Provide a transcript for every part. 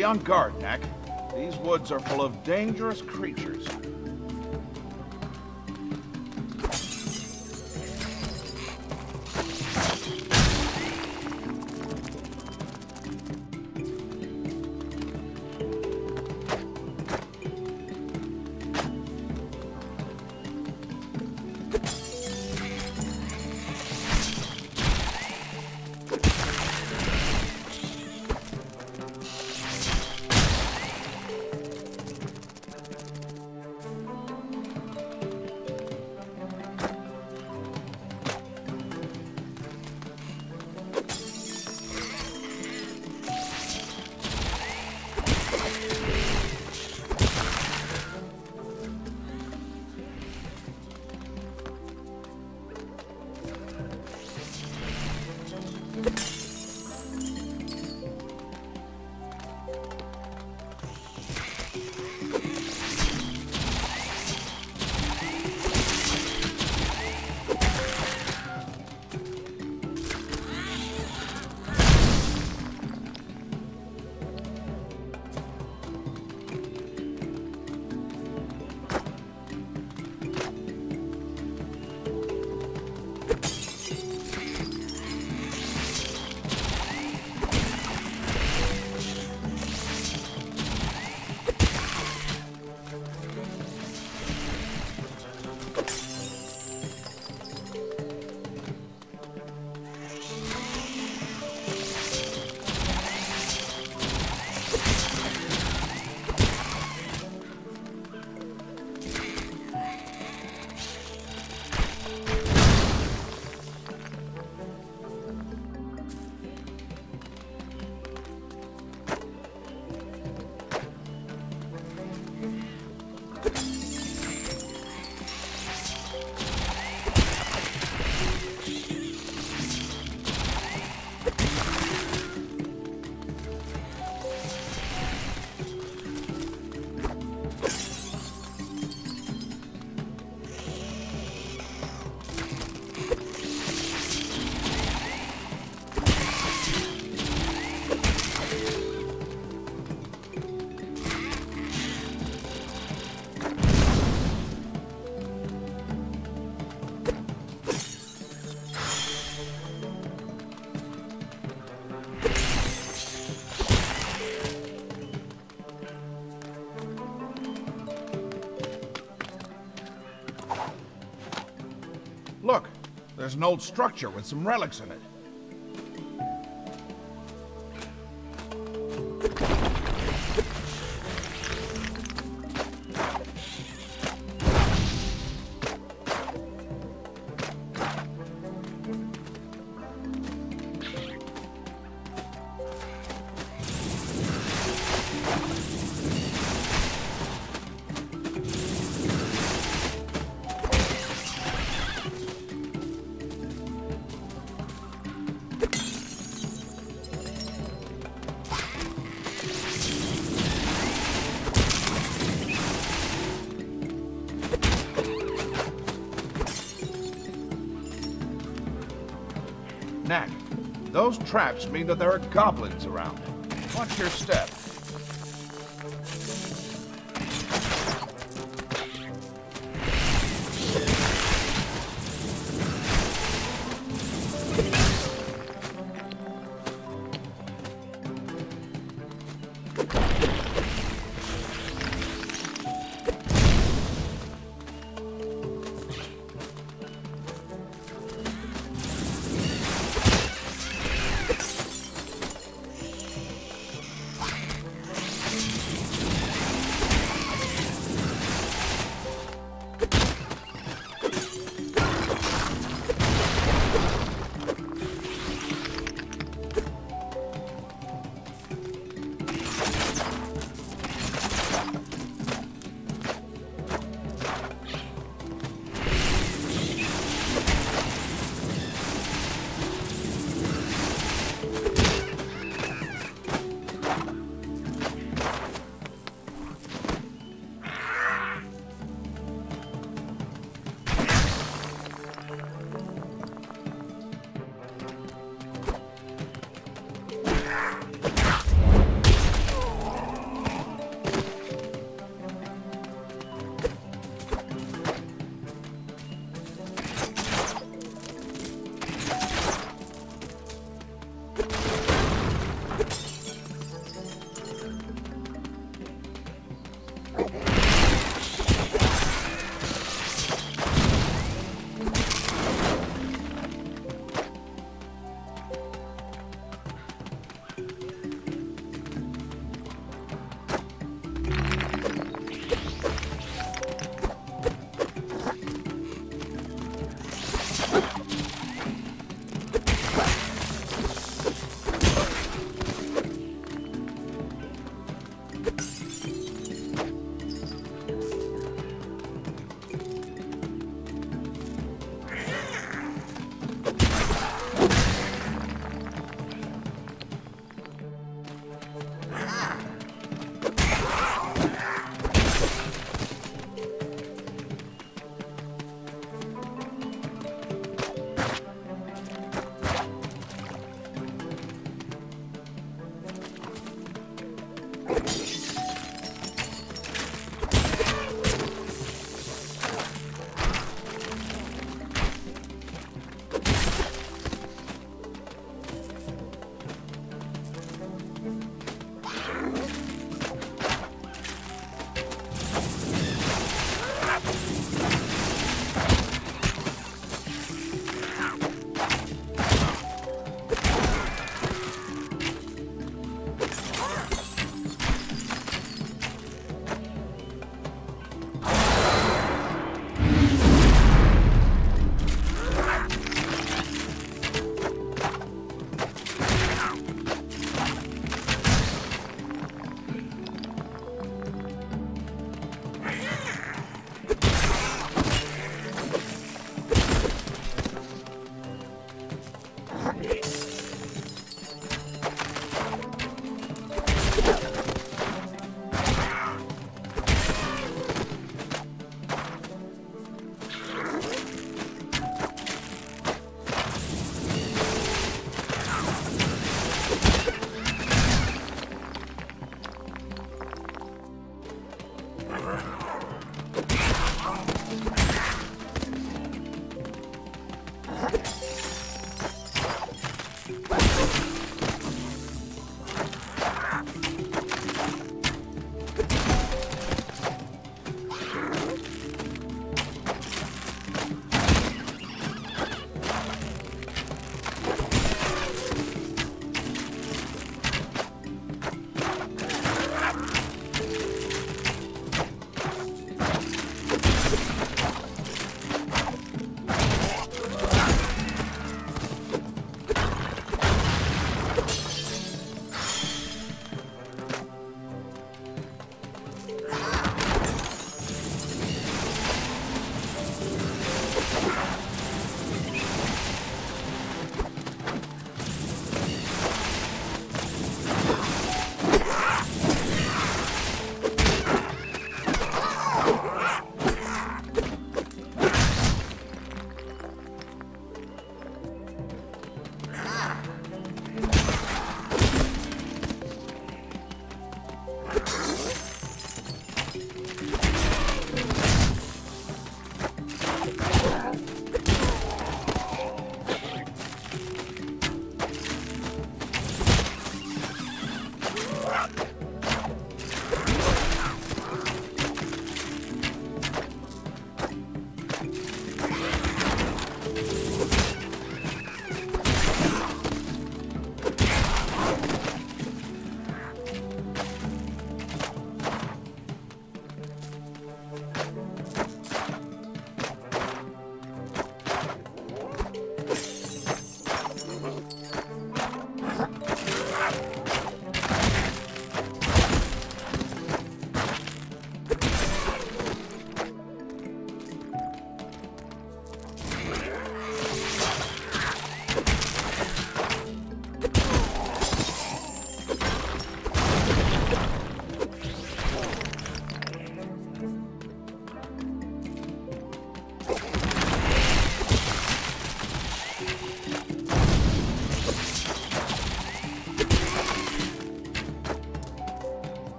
Be on guard, Knack. These woods are full of dangerous creatures. There's an old structure with some relics in it. Those traps mean that there are goblins around. Watch your step.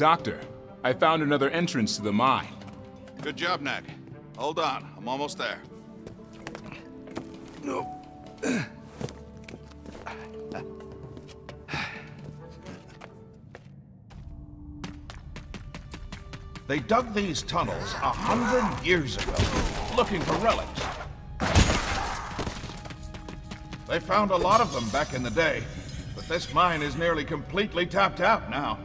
Doctor, I found another entrance to the mine. Good job, Knack. Hold on, I'm almost there. No. They dug these tunnels a hundred years ago, looking for relics. They found a lot of them back in the day, but this mine is nearly completely tapped out now.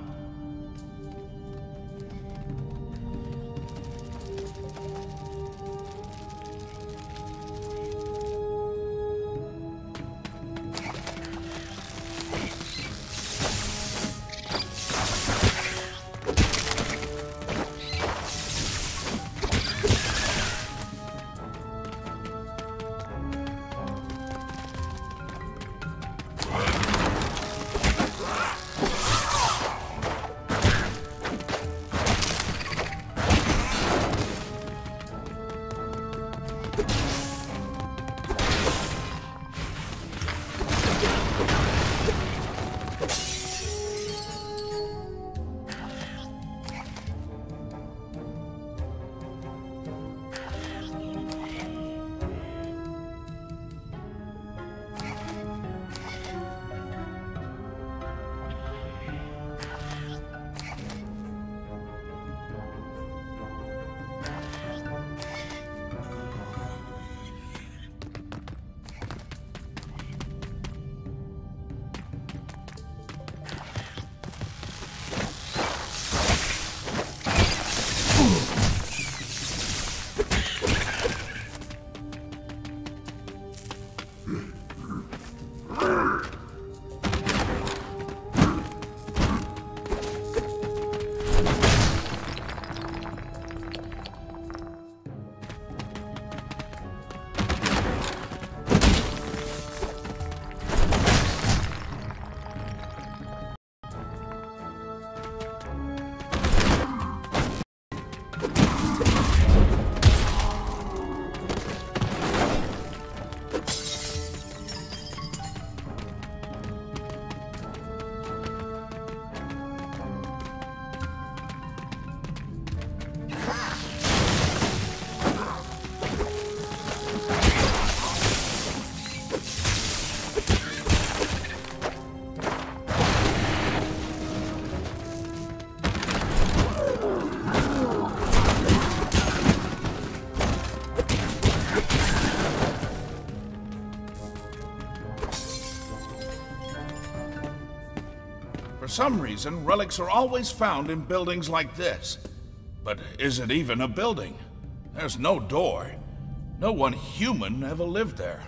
Some reason, relics are always found in buildings like this. But is it even a building? There's no door. No one human ever lived there.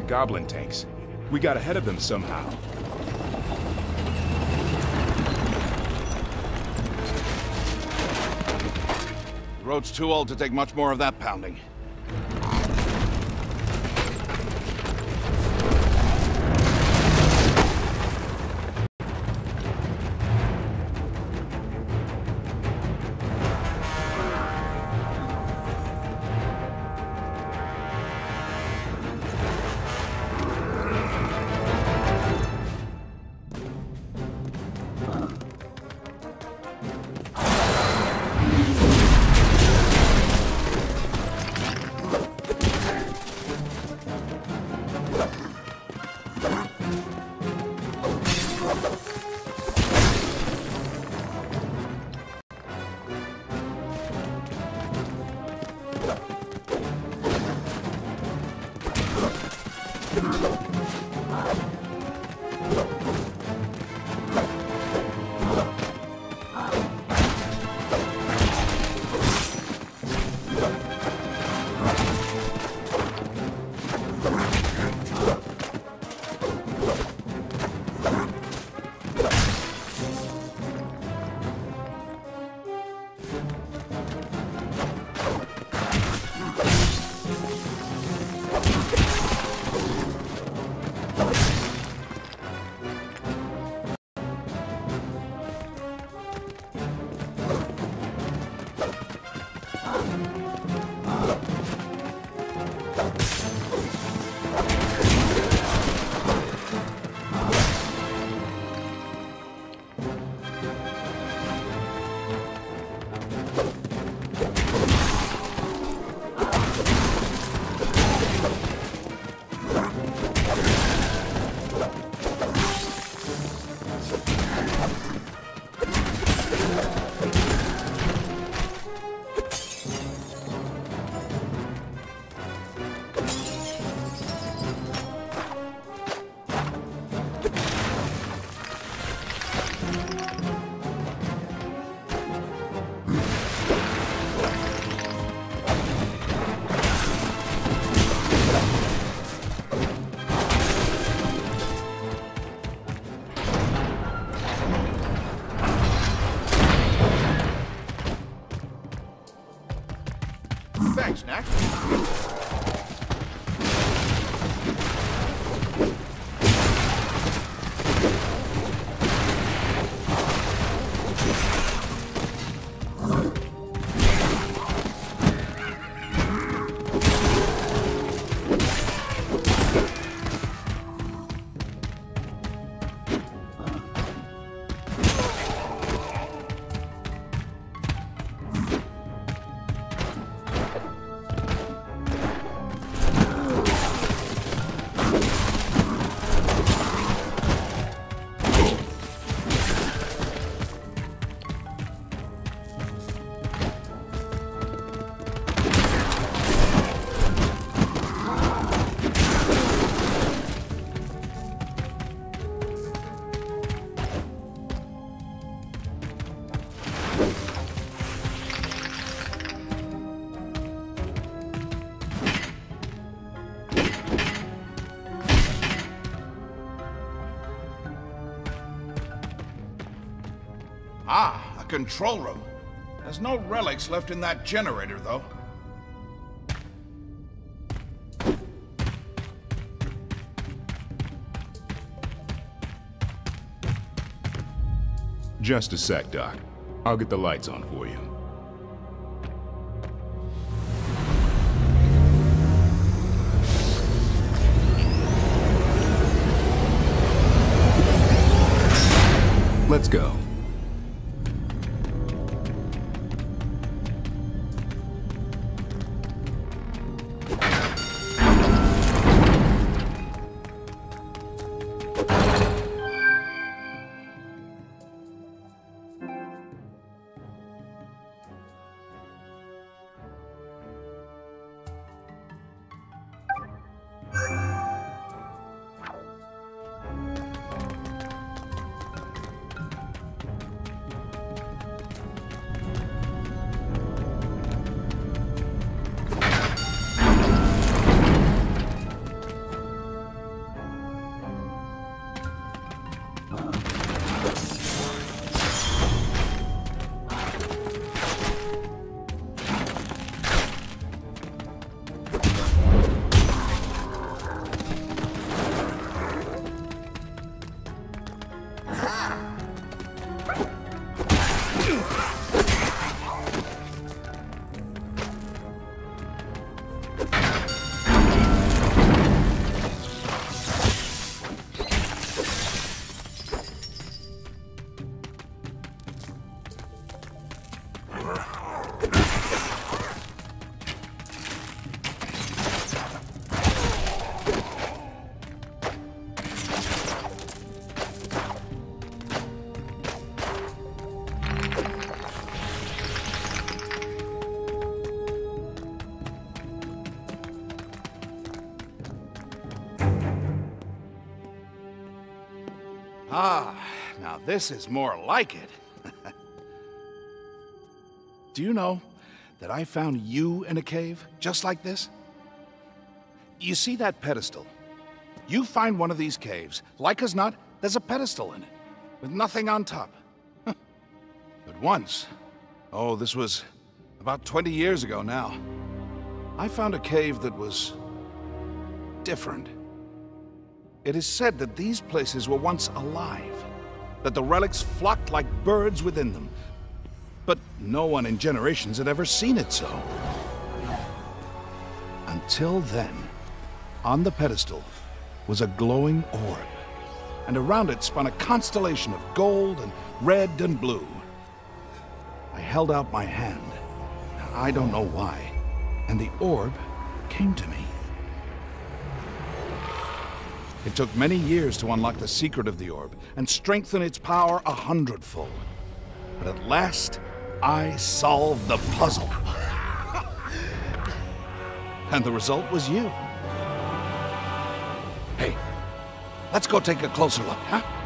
The Goblin tanks. We got ahead of them somehow. The road's too old to take much more of that pounding. Control room. There's no relics left in that generator, though. Just a sec, Doc. I'll get the lights on for you. Let's go. This is more like it. Do you know that I found you in a cave just like this? You see that pedestal? You find one of these caves, like as not, there's a pedestal in it, with nothing on top. but once, oh, this was about 20 years ago now, I found a cave that was different. It is said that these places were once alive, that the relics flocked like birds within them. But no one in generations had ever seen it so. Until then, on the pedestal was a glowing orb, and around it spun a constellation of gold and red and blue. I held out my hand, I don't know why, and the orb came to me. It took many years to unlock the secret of the orb and strengthen its power a hundredfold. But at last, I solved the puzzle. and the result was you. Hey, let's go take a closer look, huh?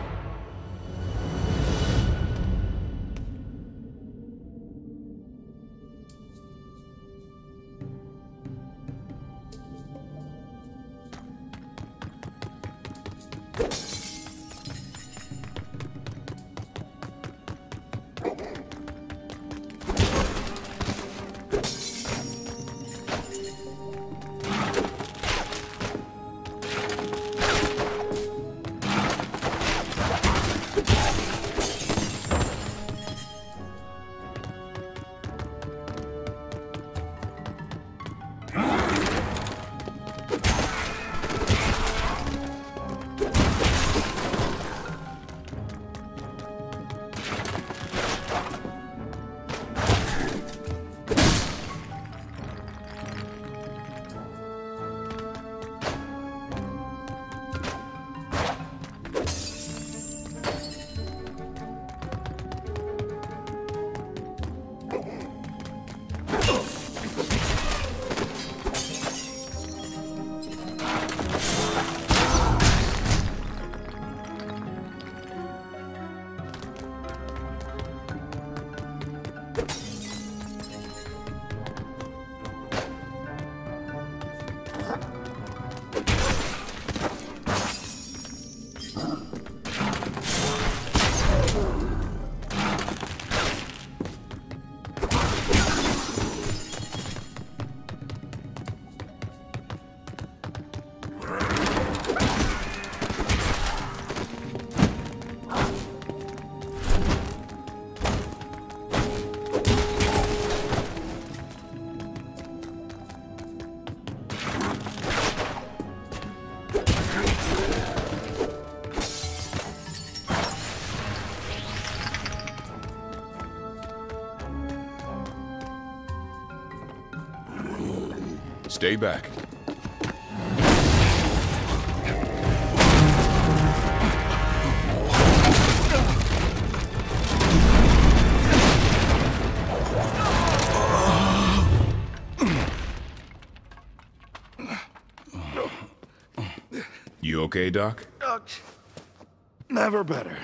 Stay back. You okay, Doc? Doc, Never better.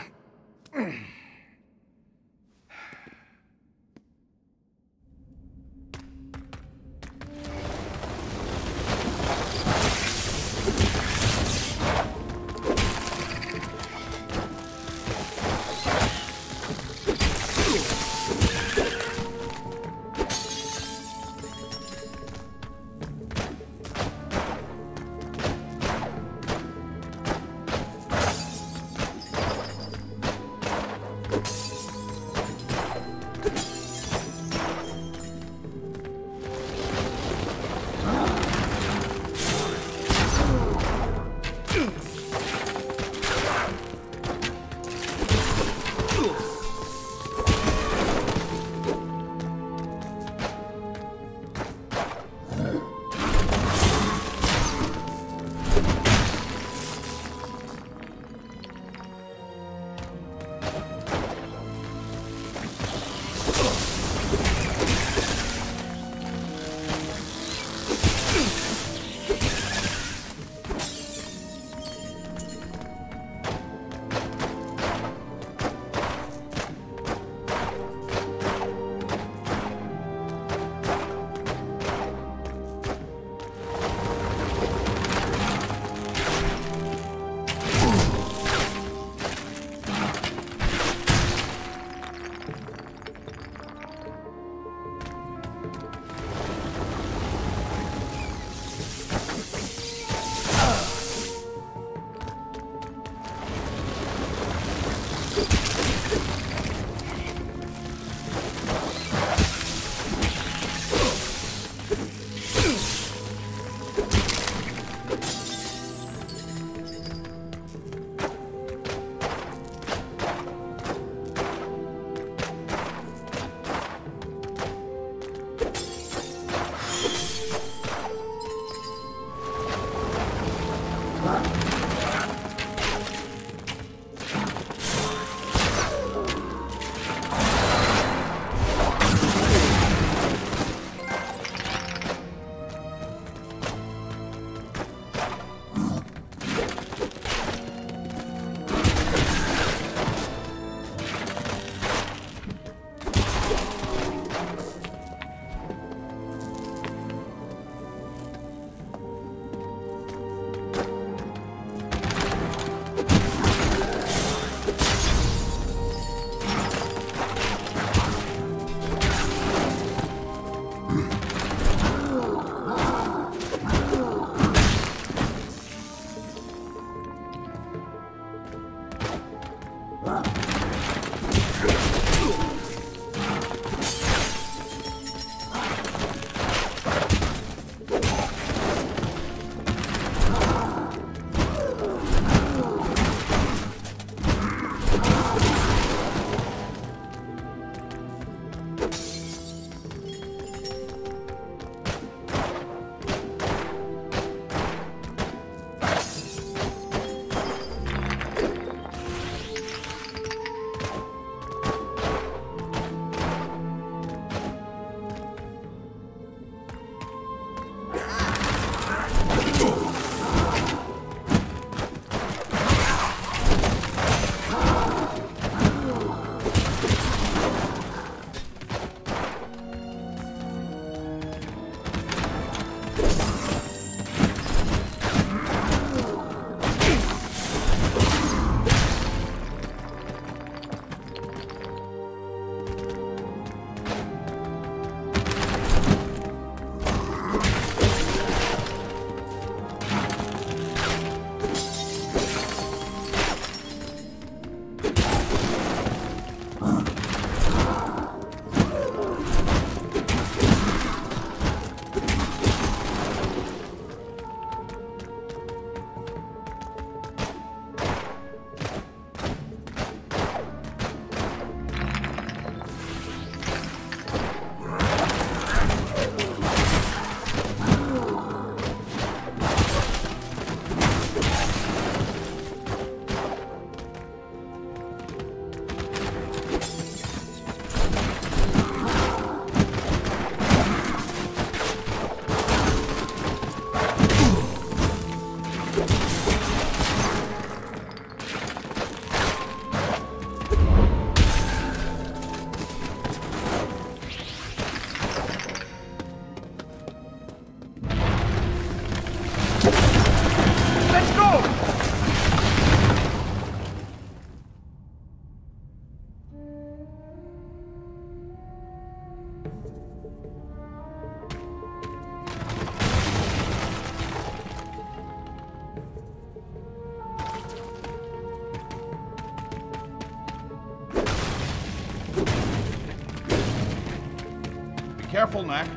Knack.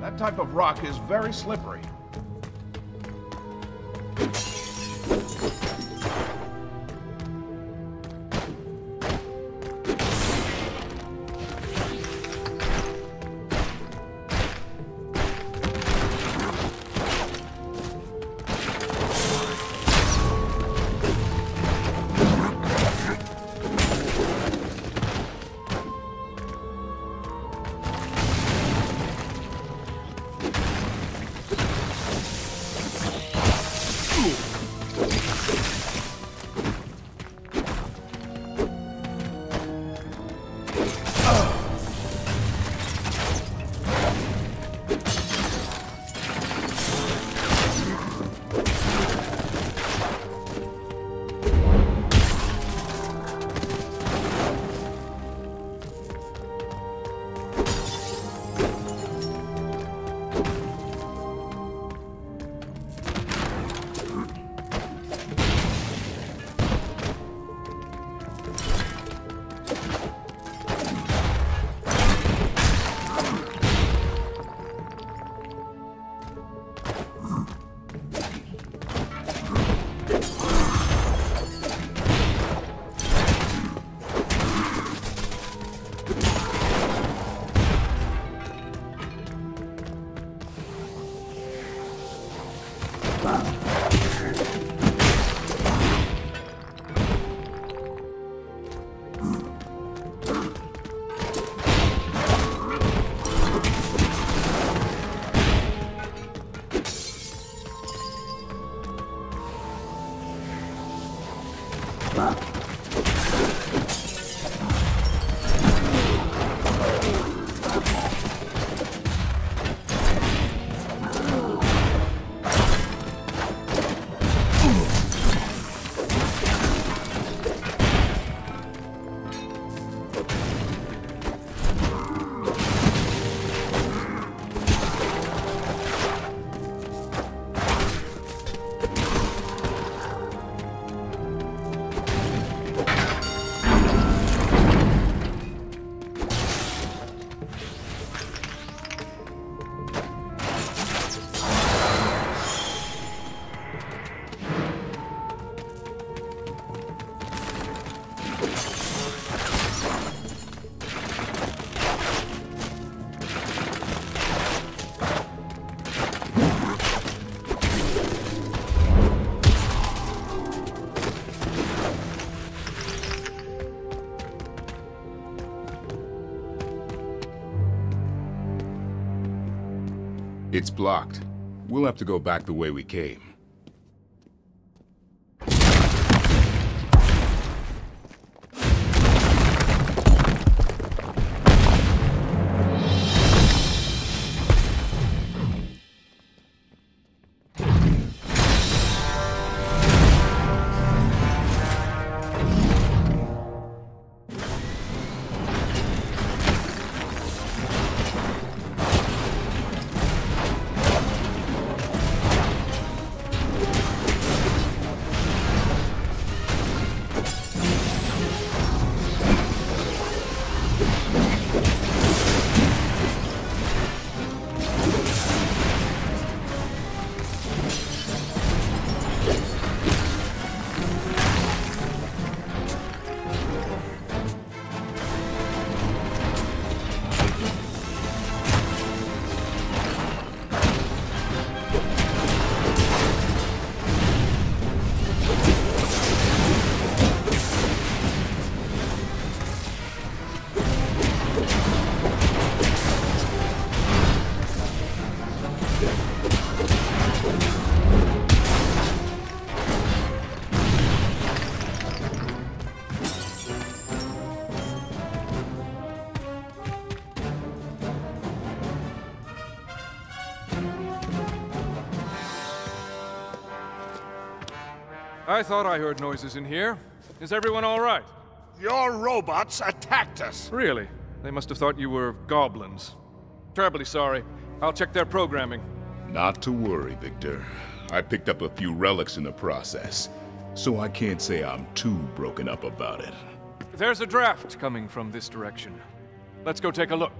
That type of rock is very slippery. It's blocked. We'll have to go back the way we came. I thought I heard noises in here. Is everyone all right? Your robots attacked us. Really? They must have thought you were goblins. Terribly sorry. I'll check their programming. Not to worry, Viktor. I picked up a few relics in the process, so I can't say I'm too broken up about it. There's a draft coming from this direction. Let's go take a look.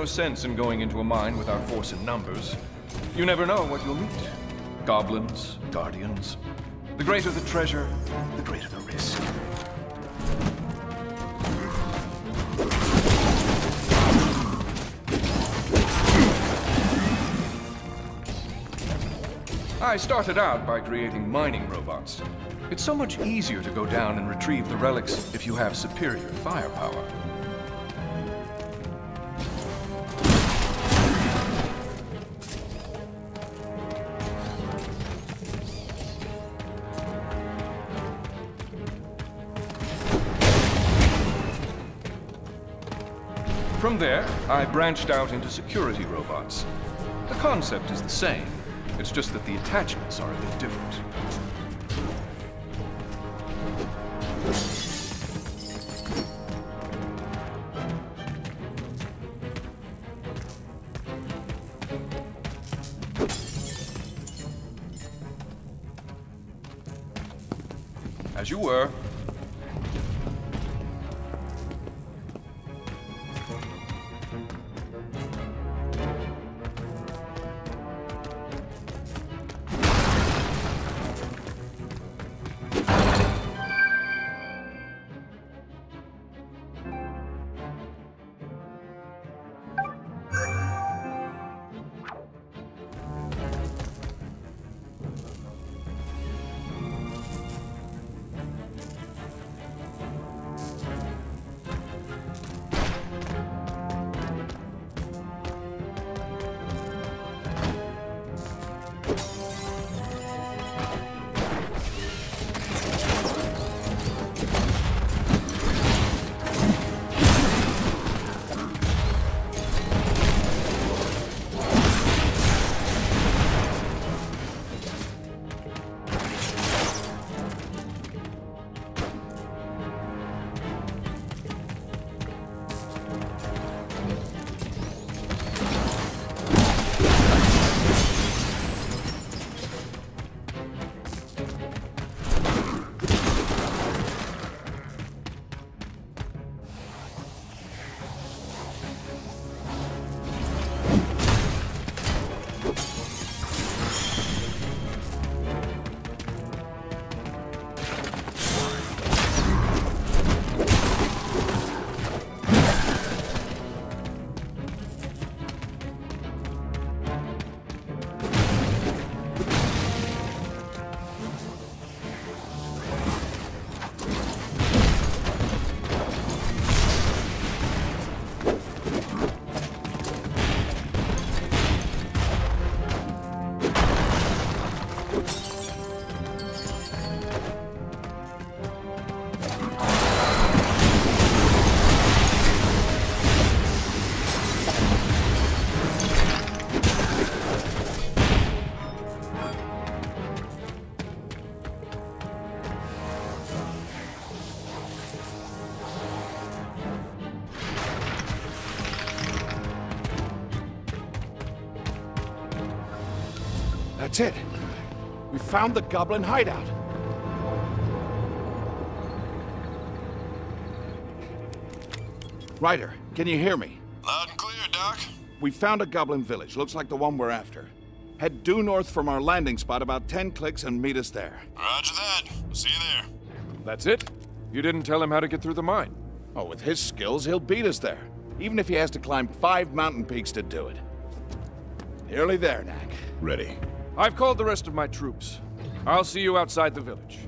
No sense in going into a mine with our force in numbers. You never know what you'll meet. Goblins, guardians. The greater the treasure, the greater the risk. I started out by creating mining robots. It's so much easier to go down and retrieve the relics if you have superior firepower. I branched out into security robots. The concept is the same. It's just that the attachments are a bit different. As you were. That's it. We found the Goblin hideout. Ryder, can you hear me? Loud and clear, Doc. We found a Goblin village. Looks like the one we're after. Head due north from our landing spot about 10 clicks and meet us there. Roger that. See you there. That's it? You didn't tell him how to get through the mine. Oh, with his skills, he'll beat us there. Even if he has to climb five mountain peaks to do it. Nearly there, Knack. Ready. I've called the rest of my troops. I'll see you outside the village.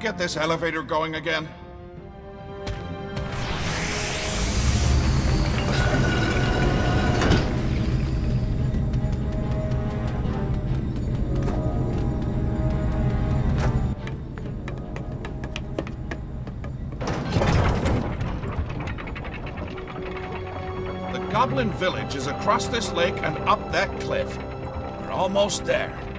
Get this elevator going again? The Goblin Village is across this lake and up that cliff. We're almost there.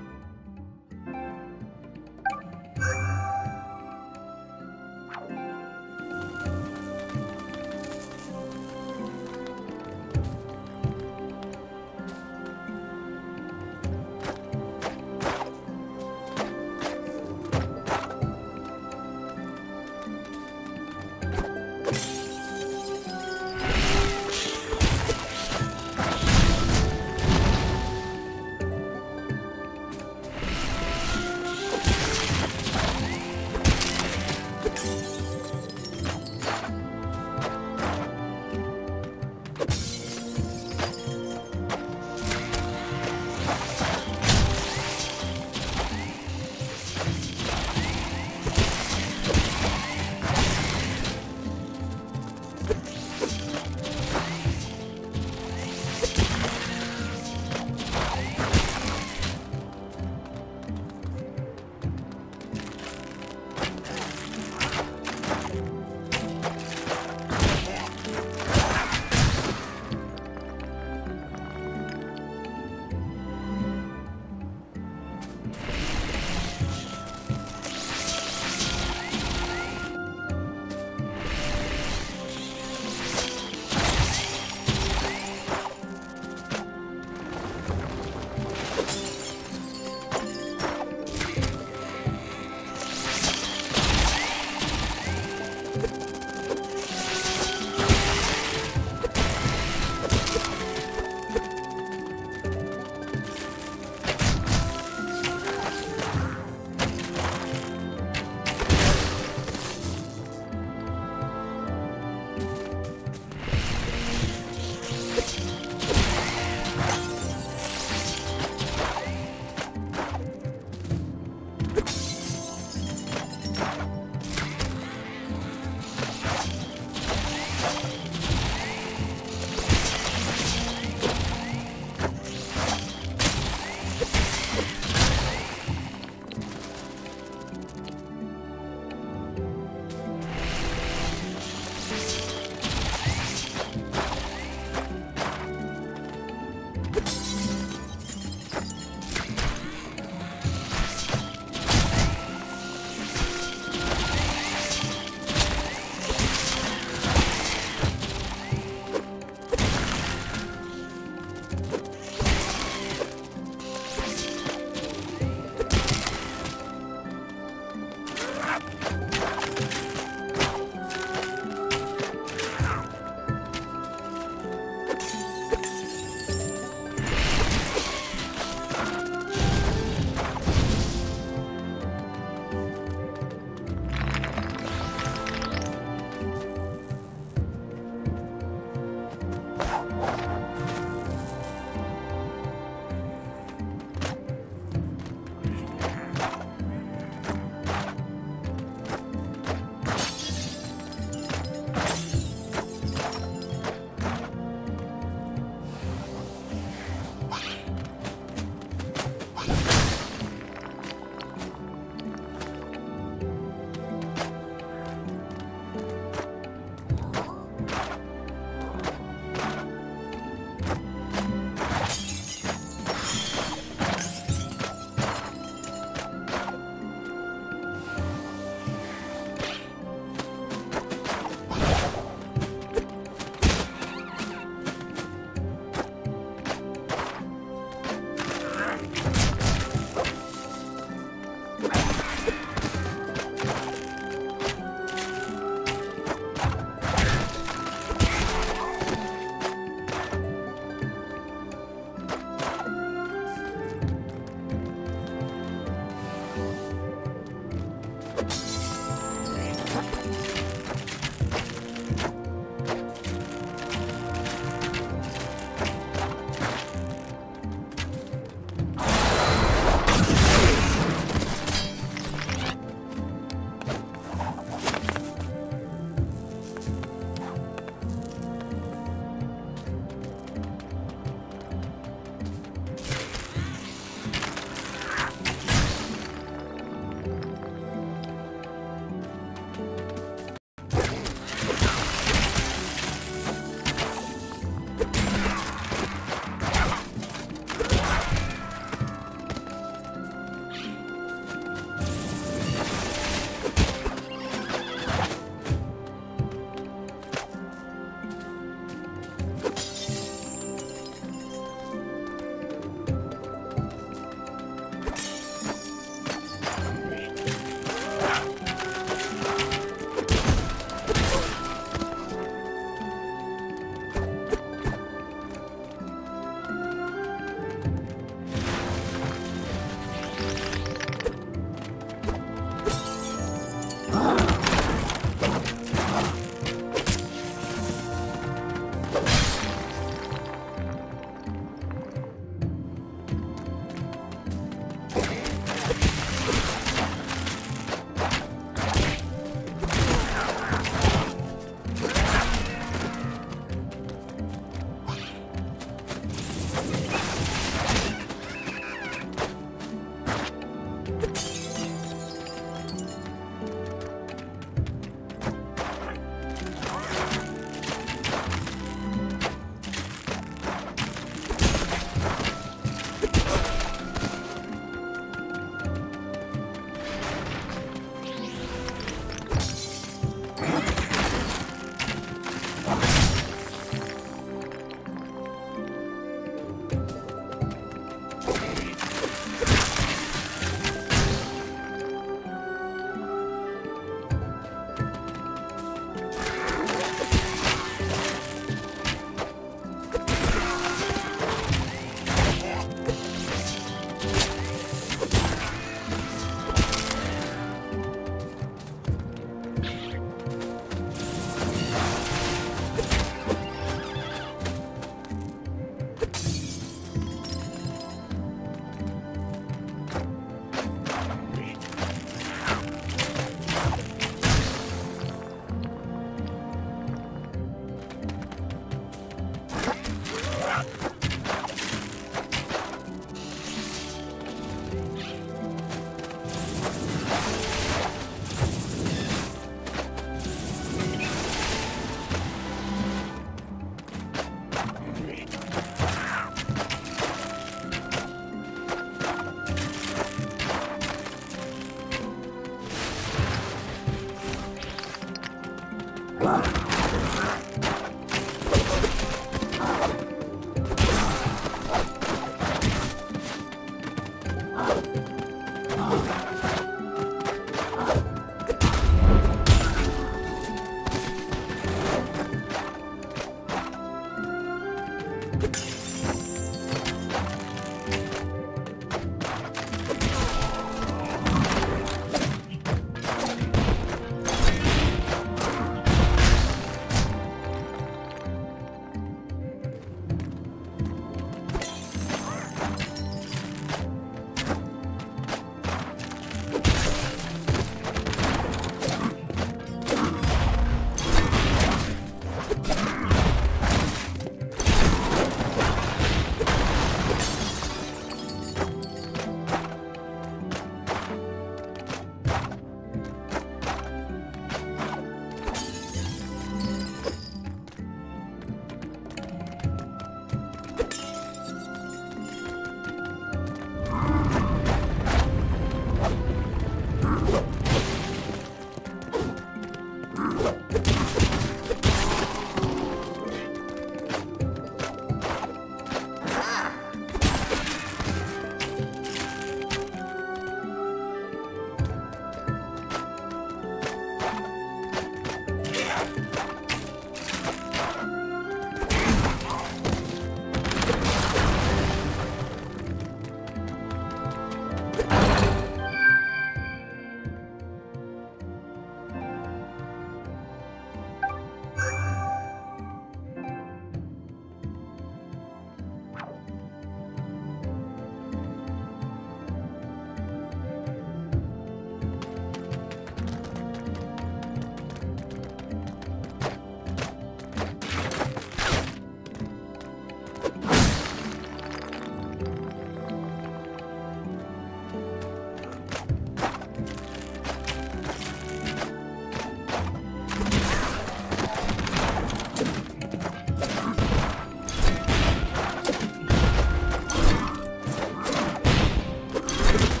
you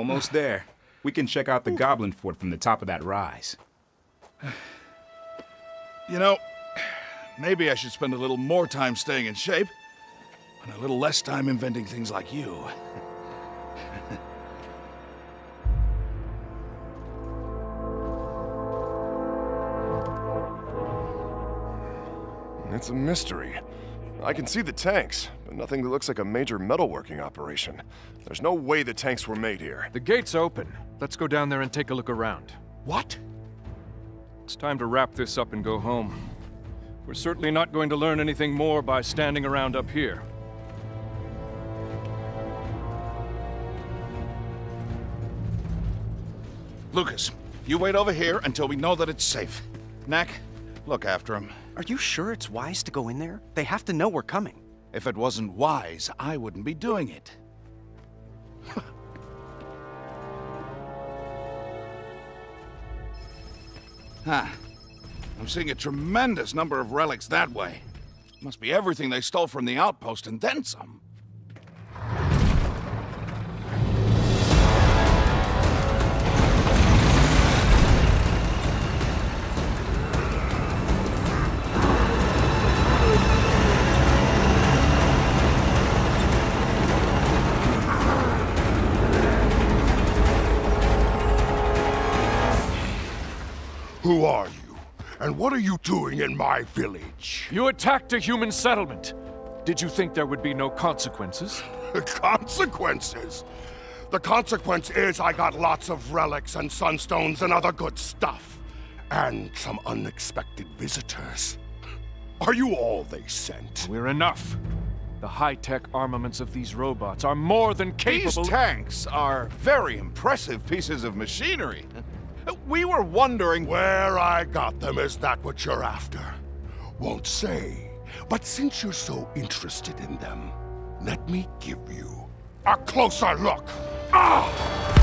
Almost there. We can check out the Goblin Fort from the top of that rise. You know, maybe I should spend a little more time staying in shape, and a little less time inventing things like you. It's a mystery. I can see the tanks, but nothing that looks like a major metalworking operation. There's no way the tanks were made here. The gate's open. Let's go down there and take a look around. What? It's time to wrap this up and go home. We're certainly not going to learn anything more by standing around up here. Lucas, you wait over here until we know that it's safe. Knack, look after him. Are you sure it's wise to go in there? They have to know we're coming. If it wasn't wise, I wouldn't be doing it. huh. I'm seeing a tremendous number of relics that way. Must be everything they stole from the outpost and then some. Doing in my village? You attacked a human settlement. Did you think there would be no consequences? consequences? The consequence is I got lots of relics and sunstones and other good stuff. And some unexpected visitors. Are you all they sent? We're enough. The high-tech armaments of these robots are more than capable- These capable... tanks are very impressive pieces of machinery. We were wondering... Where I got them, is that what you're after? Won't say. But since you're so interested in them, let me give you a closer look. Ah!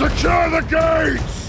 Secure the gates!